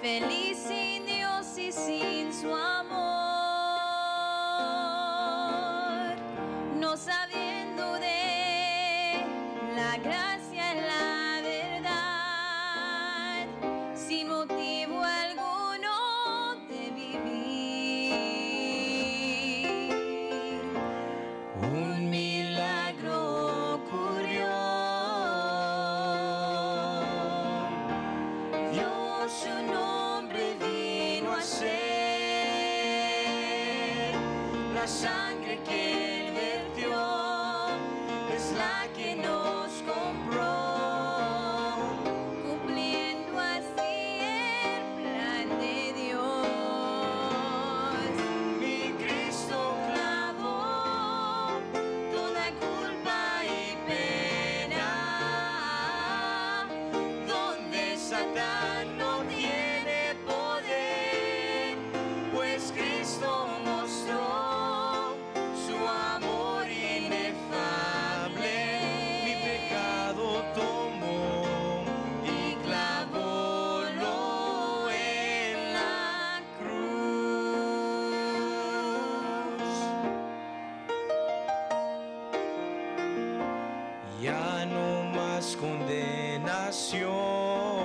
feliz sin Dios y sin su amor. sangre que no más condenación.